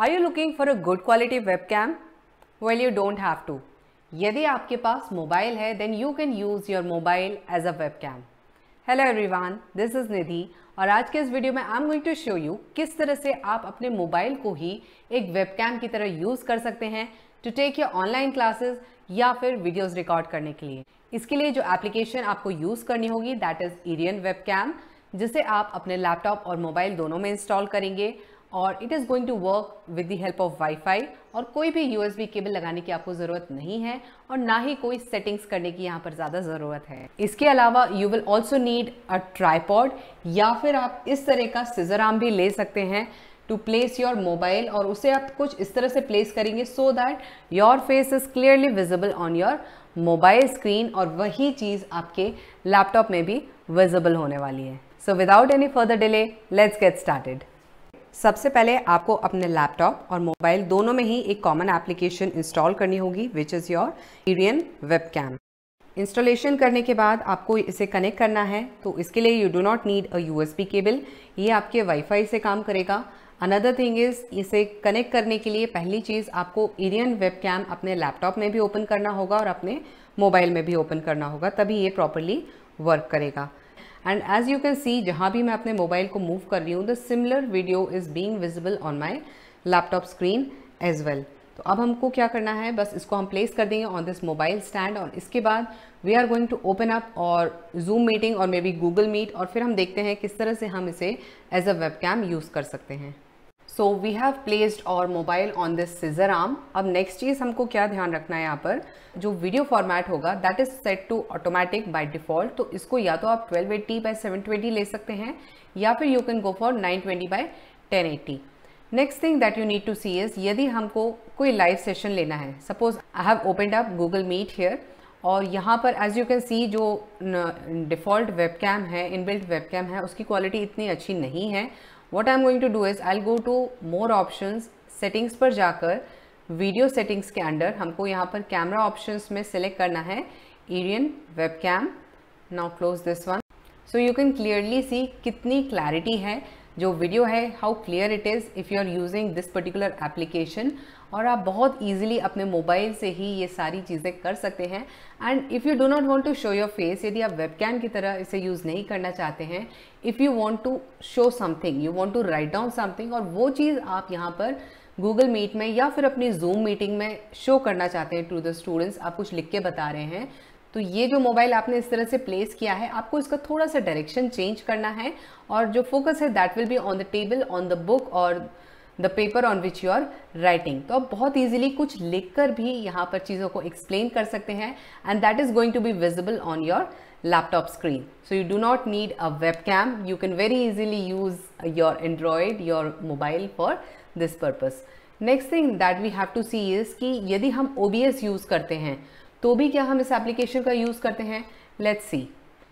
Are you looking for a good quality webcam? Well, you don't have to. यदि आपके पास mobile है then you can use your mobile as a webcam Hello everyone this is Nidhi और आज के इस video में I am going to show you किस तरह से आप अपने मोबाइल को ही एक वेब कैम की तरह यूज़ कर सकते हैं to take your online classes या फिर वीडियोज़ रिकॉर्ड करने के लिए इसके लिए जो एप्लीकेशन आपको यूज़ करनी होगी that is Iriun web cam जिसे आप अपने लैपटॉप और मोबाइल दोनों में इंस्टॉल करेंगे और it is going to work with the help of wifi और कोई भी यूएसबी केबल लगाने की आपको ज़रूरत नहीं है और ना ही कोई सेटिंग्स करने की यहाँ पर ज़्यादा ज़रूरत है। इसके अलावा you will also need a tripod या फिर आप इस तरह का सिजर आर्म भी ले सकते हैं टू प्लेस योर मोबाइल और उसे आप कुछ इस तरह से प्लेस करेंगे so that your face is clearly visible on your mobile screen और वही चीज़ आपके लैपटॉप में भी विजिबल होने वाली है। So without any further delay let's get started सबसे पहले आपको अपने लैपटॉप और मोबाइल दोनों में ही एक कॉमन एप्लीकेशन इंस्टॉल करनी होगी which is your Iriun webcam installation करने के बाद आपको इसे कनेक्ट करना है तो इसके लिए you do not need a USB cable ये आपके वाईफाई से काम करेगा. अनदर थिंग इज़ इसे कनेक्ट करने के लिए पहली चीज़ आपको इरियन वेब कैम अपने लैपटॉप में भी ओपन करना होगा और अपने मोबाइल में भी ओपन करना होगा, तभी ये प्रॉपरली वर्क करेगा. And as you can see जहाँ भी मैं अपने मोबाइल को मूव कर रही हूँ the similar video is being visible on my laptop screen as well तो अब हमको क्या करना है? बस इसको हम प्लेस कर देंगे ऑन दिस मोबाइल स्टैंड और इसके बाद we are going to open up और जूम मीटिंग और मे बी गूगल मीट और फिर हम देखते हैं किस तरह से हम इसे as a web cam use कर सकते हैं। So we have placed our mobile on this scissor arm अब नेक्स्ट चीज़ हमको क्या ध्यान रखना है यहाँ पर? जो वीडियो फॉर्मेट होगा that is set to automatic by default तो इसको या तो आप 1280 एट्टी बाई सेवन ले सकते हैं, या फिर you can go for 920 twenty by ten next thing that you need to see is यदि हमको कोई लाइव सेशन लेना है suppose I have opened up Google Meet here और यहाँ पर एज यू कैन सी जो डिफ़ॉल्ट वेबकैम है इनबिल्ट वेबकैम है, उसकी क्वालिटी इतनी अच्छी नहीं है what I am going to do is I go to more option settings पर जाकर वीडियो सेटिंग्स के अंडर हमको यहाँ पर कैमरा ऑप्शन में सेलेक्ट करना है Iriun webcam now close this one so you can clearly see कितनी क्लैरिटी है। जो वीडियो है how clear it is if you are using this particular application और आप बहुत ईजिली अपने मोबाइल से ही ये सारी चीज़ें कर सकते हैं। And if you do not want to show your face यदि आप वेबकैम की तरह इसे यूज़ नहीं करना चाहते हैं if you want to show something you want to write down something और वो चीज़ आप यहाँ पर गूगल मीट में या फिर अपनी जूम मीटिंग में शो करना चाहते हैं टू द स्टूडेंट्स आप कुछ लिख के बता रहे हैं तो ये जो मोबाइल आपने इस तरह से प्लेस किया है आपको इसका थोड़ा सा डायरेक्शन चेंज करना है और जो फोकस है that will be on the table on the book और the paper on which you are writing तो आप बहुत ईजिली कुछ लिखकर भी यहाँ पर चीज़ों को एक्सप्लेन कर सकते हैं and that is going to be visible on your laptop screen. So you do not need a webcam. You can very easily use your Android, your mobile for this purpose. Next thing that we have to see is कि यदि हम OBS use करते हैं तो भी क्या हम इस एप्लीकेशन का यूज़ करते हैं? Let's see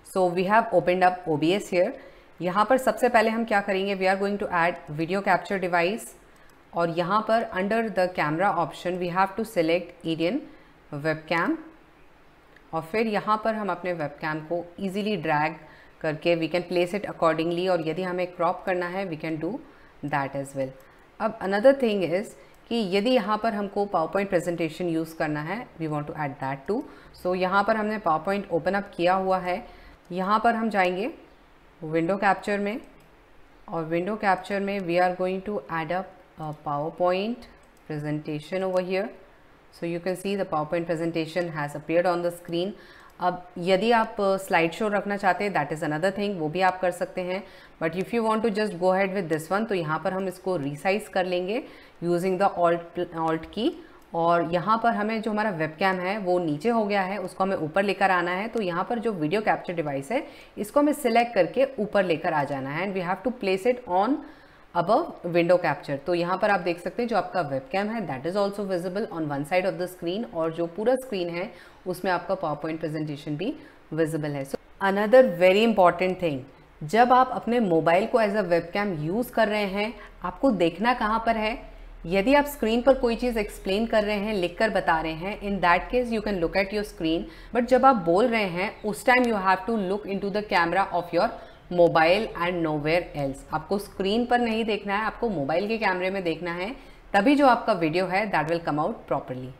so we have opened up OBS here यहाँ पर सबसे पहले हम क्या करेंगे? We are going to add video capture device और यहाँ पर under the camera option we have to select Iriun webcam और फिर यहाँ पर हम अपने वेब कैम को ईजिली ड्रैग करके we can place it accordingly और यदि हमें क्रॉप करना है we can do that as well अब अनदर थिंग इज़ कि यदि यहाँ पर हमको पावर पॉइंट प्रेजेंटेशन यूज़ करना है we want to add that too so यहाँ पर हमने पावर पॉइंट ओपन अप किया हुआ है। यहाँ पर हम जाएँगे विंडो कैप्चर में और विंडो कैप्चर में we are going to add up PowerPoint presentation over here so you can see the PowerPoint presentation has appeared on the screen अब यदि आप स्लाइड शो रखना चाहते हैं दैट इज़ अनदर थिंग वो भी आप कर सकते हैं। But if you want to just go ahead with this one तो यहाँ पर हम इसको रिसाइज कर लेंगे यूजिंग द ऑल्ट ऑल्ट की और यहाँ पर हमें जो हमारा वेबकैम है, वो नीचे हो गया है, उसको हमें ऊपर लेकर आना है। तो यहाँ पर जो वीडियो कैप्चर डिवाइस है, इसको हमें सिलेक्ट करके ऊपर लेकर आ जाना है। And we have to place it on above window capture तो यहाँ पर आप देख सकते हैं जो आपका वेबकैम है that is also visible on one side of the screen और जो पूरा स्क्रीन है, उसमें आपका पावर पॉइंट प्रेजेंटेशन भी विजिबल है. So another very important thing जब आप अपने मोबाइल को एज अ वेबकैम यूज़ कर रहे हैं, आपको देखना कहाँ पर है? यदि आप स्क्रीन पर कोई चीज़ एक्सप्लेन कर रहे हैं लिख कर बता रहे हैं in that case you can look at your screen but जब आप बोल रहे हैं, उस time you have to look into the camera of your mobile and nowhere else. आपको स्क्रीन पर नहीं देखना है, आपको मोबाइल के कैमरे में देखना है, तभी जो आपका वीडियो है that will come out properly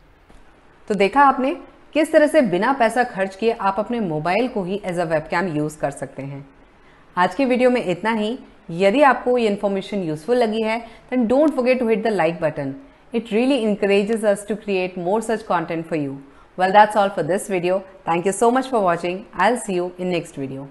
तो देखा आपने, किस तरह से बिना पैसा खर्च किए आप अपने मोबाइल को ही एज अ वेबकैम यूज़ कर सकते हैं। आज की वीडियो में इतना ही। यदि आपको ये इन्फॉर्मेशन यूजफुल लगी है then don't forget to hit the like button it really encourages us to create more such content for you well, that's all for this video. Thank you so much for watching. I'll see you in next video